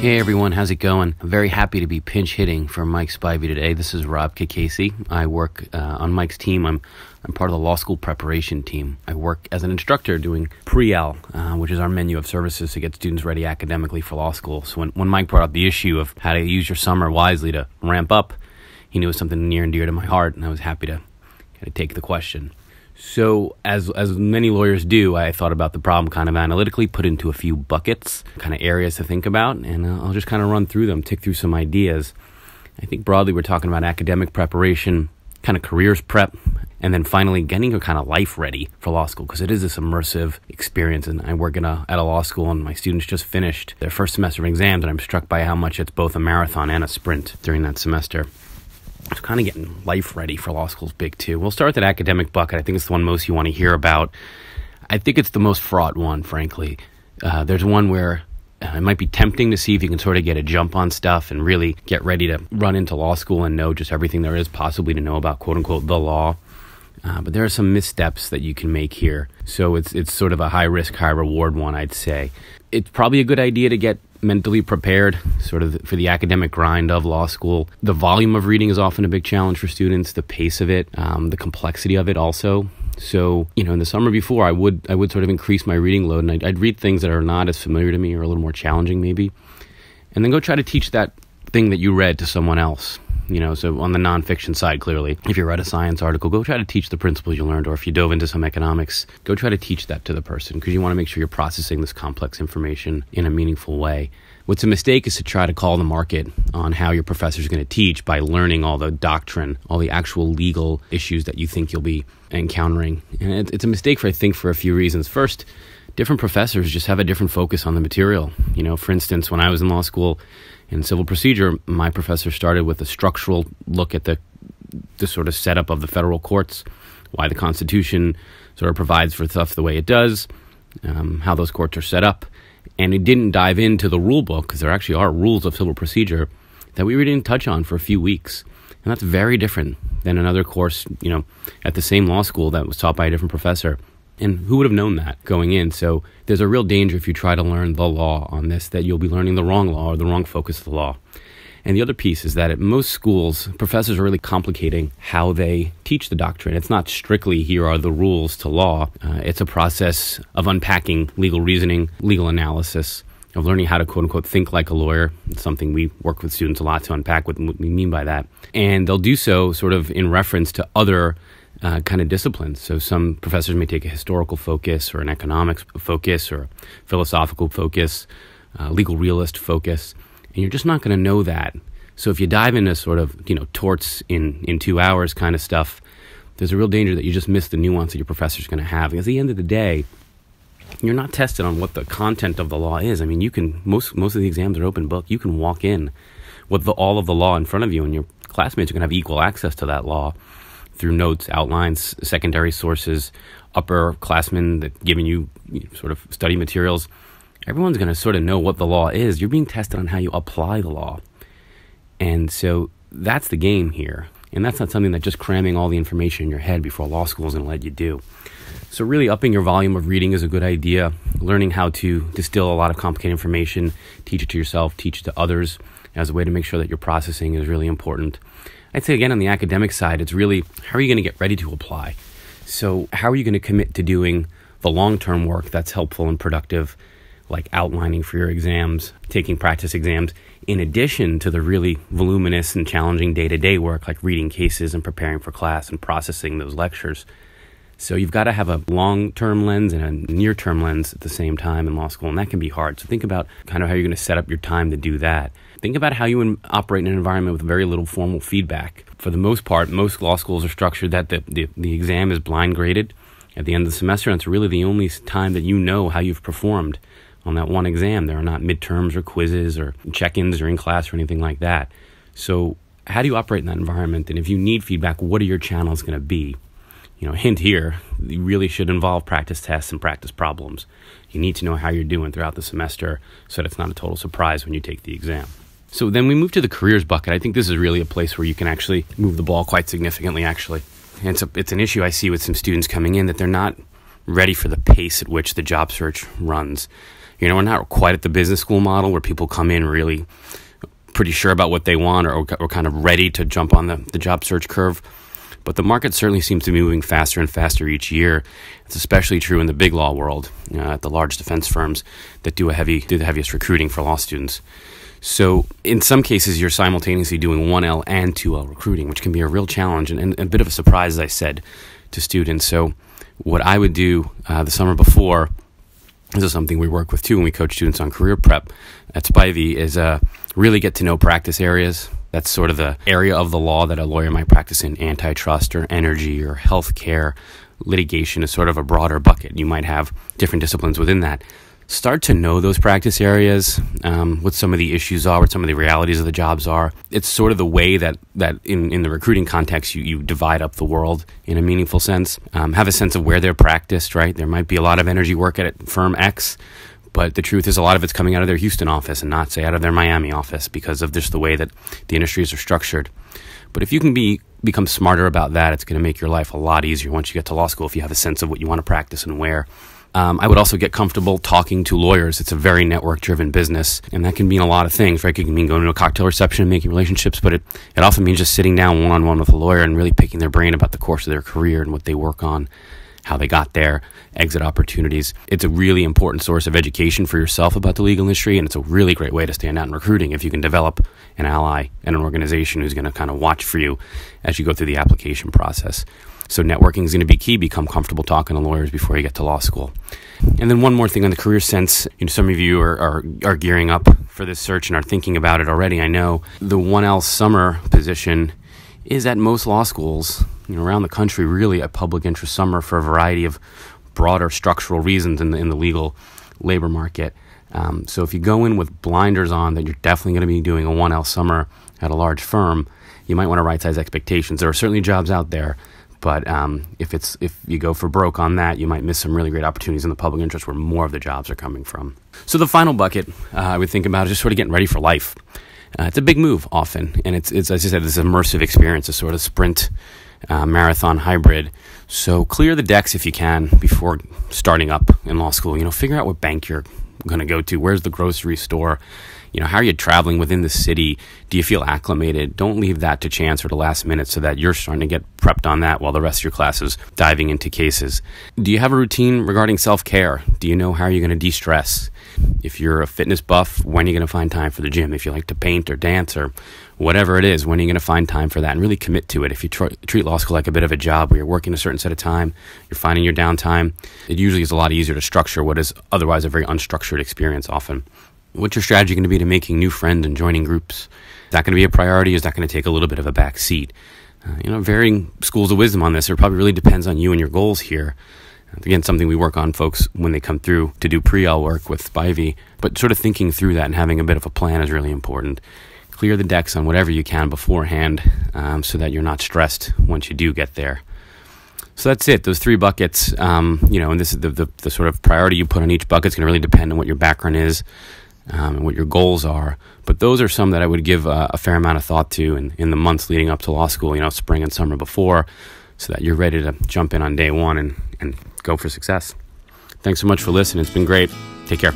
Hey everyone, how's it going? I'm very happy to be pinch hitting for Mike Spivey today. This is Rob Cacace. I work uh, on Mike's team. I'm I'm part of the law school preparation team. I work as an instructor doing pre-L, uh, which is our menu of services to get students ready academically for law school. So when, when Mike brought up the issue of how to use your summer wisely to ramp up, he knew it was something near and dear to my heart, and I was happy to kind of take the question. So, as as many lawyers do, I thought about the problem kind of analytically, put into a few buckets, kind of areas to think about, and uh, I'll just kind of run through them, tick through some ideas. I think broadly we're talking about academic preparation, kind of careers prep, and then finally getting your kind of life ready for law school because it is this immersive experience. And I work in a, at a law school, and my students just finished their first semester of exams, and I'm struck by how much it's both a marathon and a sprint during that semester. So kind of getting life ready for law school's big too. We'll start with that academic bucket. I think it's the one most you want to hear about. I think it's the most fraught one, frankly. Uh, there's one where uh, it might be tempting to see if you can sort of get a jump on stuff and really get ready to run into law school and know just everything there is possibly to know about quote unquote the law. Uh, but there are some missteps that you can make here. So it's it's sort of a high risk, high reward one, I'd say. It's probably a good idea to get mentally prepared sort of for the academic grind of law school. The volume of reading is often a big challenge for students, the pace of it, um, the complexity of it also. So, you know, in the summer before, I would I would sort of increase my reading load and I'd, I'd read things that are not as familiar to me or a little more challenging maybe. And then go try to teach that thing that you read to someone else you know, so on the nonfiction side, clearly, if you read a science article, go try to teach the principles you learned, or if you dove into some economics, go try to teach that to the person because you want to make sure you're processing this complex information in a meaningful way. What's a mistake is to try to call the market on how your professor is going to teach by learning all the doctrine, all the actual legal issues that you think you'll be encountering. And it's a mistake for, I think, for a few reasons. First, different professors just have a different focus on the material. You know, for instance, when I was in law school, in civil procedure, my professor started with a structural look at the the sort of setup of the federal courts, why the Constitution sort of provides for stuff the way it does, um, how those courts are set up, and it didn't dive into the rule book because there actually are rules of civil procedure that we didn't touch on for a few weeks, and that's very different than another course, you know, at the same law school that was taught by a different professor. And who would have known that going in? So there's a real danger if you try to learn the law on this that you'll be learning the wrong law or the wrong focus of the law. And the other piece is that at most schools, professors are really complicating how they teach the doctrine. It's not strictly here are the rules to law. Uh, it's a process of unpacking legal reasoning, legal analysis, of learning how to quote unquote think like a lawyer. It's something we work with students a lot to unpack what we mean by that. And they'll do so sort of in reference to other uh, kind of disciplines. So some professors may take a historical focus or an economics focus or a philosophical focus, uh, legal realist focus, and you're just not going to know that. So if you dive into sort of you know torts in in two hours kind of stuff, there's a real danger that you just miss the nuance that your professor's going to have. Because at the end of the day, you're not tested on what the content of the law is. I mean, you can most most of the exams are open book. You can walk in with the, all of the law in front of you, and your classmates are going to have equal access to that law through notes, outlines, secondary sources, upperclassmen that giving you, sort of study materials. Everyone's going to sort of know what the law is. You're being tested on how you apply the law. And so that's the game here. And that's not something that just cramming all the information in your head before law school is going to let you do. So, really, upping your volume of reading is a good idea. Learning how to distill a lot of complicated information, teach it to yourself, teach it to others as a way to make sure that you're processing is really important. I'd say again on the academic side, it's really how are you going to get ready to apply? So, how are you going to commit to doing the long term work that's helpful and productive, like outlining for your exams, taking practice exams, in addition to the really voluminous and challenging day to day work like reading cases and preparing for class and processing those lectures? So, you've got to have a long term lens and a near term lens at the same time in law school, and that can be hard. So, think about kind of how you're going to set up your time to do that. Think about how you operate in an environment with very little formal feedback. For the most part, most law schools are structured that the, the, the exam is blind graded at the end of the semester, and it's really the only time that you know how you've performed on that one exam. There are not midterms or quizzes or check ins or in class or anything like that. So, how do you operate in that environment? And if you need feedback, what are your channels going to be? You know, hint here, you really should involve practice tests and practice problems. You need to know how you're doing throughout the semester so that it's not a total surprise when you take the exam. So then we move to the careers bucket. I think this is really a place where you can actually move the ball quite significantly, actually. And it's, a, it's an issue I see with some students coming in that they're not ready for the pace at which the job search runs. You know, we're not quite at the business school model where people come in really pretty sure about what they want or, or kind of ready to jump on the, the job search curve. But the market certainly seems to be moving faster and faster each year. It's especially true in the big law world, uh, at the large defense firms that do a heavy do the heaviest recruiting for law students. So in some cases, you're simultaneously doing 1L and 2L recruiting, which can be a real challenge and, and a bit of a surprise, as I said, to students. So what I would do uh, the summer before, this is something we work with too when we coach students on career prep at Spivey, is uh, really get to know practice areas. That's sort of the area of the law that a lawyer might practice in antitrust or energy or healthcare. Litigation is sort of a broader bucket. You might have different disciplines within that start to know those practice areas, um, what some of the issues are, what some of the realities of the jobs are. It's sort of the way that, that in, in the recruiting context, you, you divide up the world in a meaningful sense. Um, have a sense of where they're practiced, right? There might be a lot of energy work at firm X, but the truth is a lot of it's coming out of their Houston office and not, say, out of their Miami office because of just the way that the industries are structured. But if you can be become smarter about that, it's going to make your life a lot easier once you get to law school if you have a sense of what you want to practice and where. Um, I would also get comfortable talking to lawyers. It's a very network driven business, and that can mean a lot of things, right? It can mean going to a cocktail reception and making relationships, but it, it often means just sitting down one on one with a lawyer and really picking their brain about the course of their career and what they work on, how they got there, exit opportunities. It's a really important source of education for yourself about the legal industry, and it's a really great way to stand out in recruiting if you can develop an ally and an organization who's going to kind of watch for you as you go through the application process. So networking is going to be key. Become comfortable talking to lawyers before you get to law school. And then one more thing on the career sense. You know, some of you are, are, are gearing up for this search and are thinking about it already. I know the 1L summer position is at most law schools you know, around the country really a public interest summer for a variety of broader structural reasons in the, in the legal labor market. Um, so if you go in with blinders on that you're definitely going to be doing a 1L summer at a large firm, you might want to right size expectations. There are certainly jobs out there but um, if it's if you go for broke on that, you might miss some really great opportunities in the public interest where more of the jobs are coming from. So the final bucket uh, I would think about is just sort of getting ready for life. Uh, it's a big move often, and it's, it's as I said, this immersive experience, a sort of sprint uh, marathon hybrid. So clear the decks if you can before starting up in law school. You know, figure out what bank you're going to go to. Where's the grocery store? you know, how are you traveling within the city? Do you feel acclimated? Don't leave that to chance or to last minute so that you're starting to get prepped on that while the rest of your class is diving into cases. Do you have a routine regarding self care? Do you know how you're going to de stress? If you're a fitness buff, when are you going to find time for the gym? If you like to paint or dance or whatever it is, when are you going to find time for that and really commit to it? If you tr- treat law school like a bit of a job where you're working a certain set of time, you're finding your downtime, it usually is a lot easier to structure what is otherwise a very unstructured experience often. What's your strategy going to be to making new friends and joining groups? Is that going to be a priority? Is that going to take a little bit of a back seat? Uh, you know, varying schools of wisdom on this. It probably really depends on you and your goals here. Again, something we work on folks when they come through to do pre-L work with Spivey. But sort of thinking through that and having a bit of a plan is really important. Clear the decks on whatever you can beforehand um, so that you're not stressed once you do get there. So that's it. Those three buckets, um, you know, and this is the, the, the, sort of priority you put on each bucket is going to really depend on what your background is, um, and what your goals are. But those are some that I would give a, a fair amount of thought to in, in the months leading up to law school, you know, spring and summer before, so that you're ready to jump in on day one and, and go for success. Thanks so much for listening. It's been great. Take care.